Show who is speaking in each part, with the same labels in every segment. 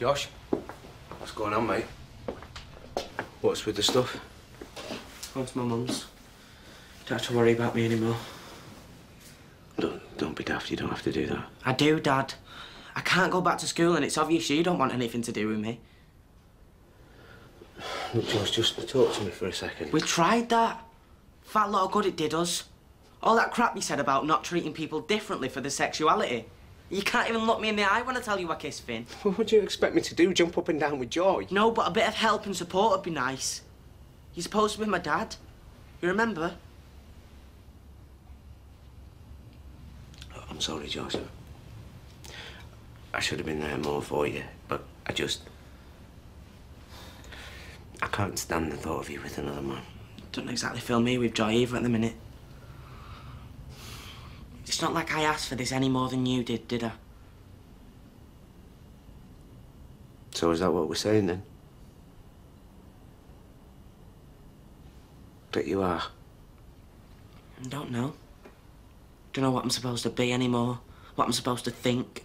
Speaker 1: Josh, what's going on, mate? What's with the stuff?
Speaker 2: Oh, it's my mum's. Don't have to worry about me anymore.
Speaker 1: Don't, don't be daft, you don't have to do that.
Speaker 2: I do, Dad. I can't go back to school and it's obvious you don't want anything to do with me.
Speaker 1: Look, Josh, just talk to me for a second.
Speaker 2: We tried that. Fat lot of good it did us. All that crap you said about not treating people differently for their sexuality. You can't even look me in the eye when I tell you I kiss Finn.
Speaker 1: What would you expect me to do? Jump up and down with joy?
Speaker 2: No, but a bit of help and support would be nice. You're supposed to be my dad. You remember?
Speaker 1: I'm sorry, Josh. I should have been there more for you, but I just... I can't stand the thought of you with another man.
Speaker 2: Don't exactly fill me with joy either at the minute. It's not like I asked for this any more than you did, did I?
Speaker 1: So is that what we're saying then? That you are?
Speaker 2: I don't know. Don't know what I'm supposed to be anymore. What I'm supposed to think.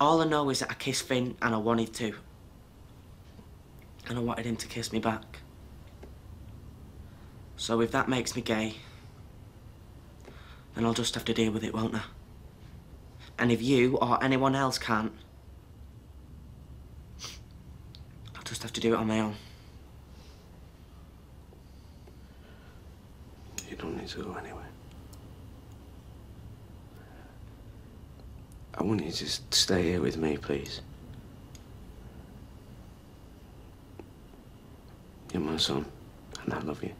Speaker 2: All I know is that I kissed Finn and I wanted to. And I wanted him to kiss me back. So if that makes me gay, then I'll just have to deal with it, won't I? And if you or anyone else can't, I'll just have to do it on my own.
Speaker 1: You don't need to go anywhere. I want you to stay here with me, please. You're my son, and I love you.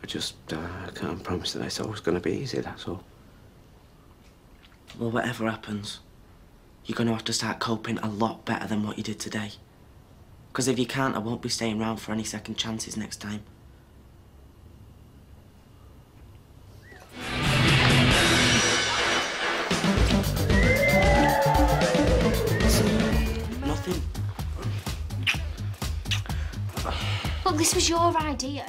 Speaker 1: I just, uh, I can't promise that it's always going to be easy, that's all.
Speaker 2: Well, whatever happens, you're going to have to start coping a lot better than what you did today. Because if you can't, I won't be staying around for any second chances next time. Nothing.
Speaker 3: Look, this was your idea.